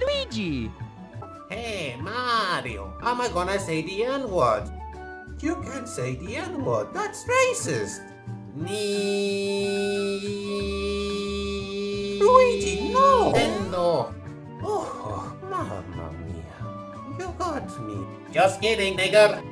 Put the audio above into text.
Luigi! Hey, Mario, am I gonna say the N-word? You can't say the N-word, that's racist. Nee. Luigi, no! Nintendo. Oh, mamma mia. You got me. Just kidding, nigger.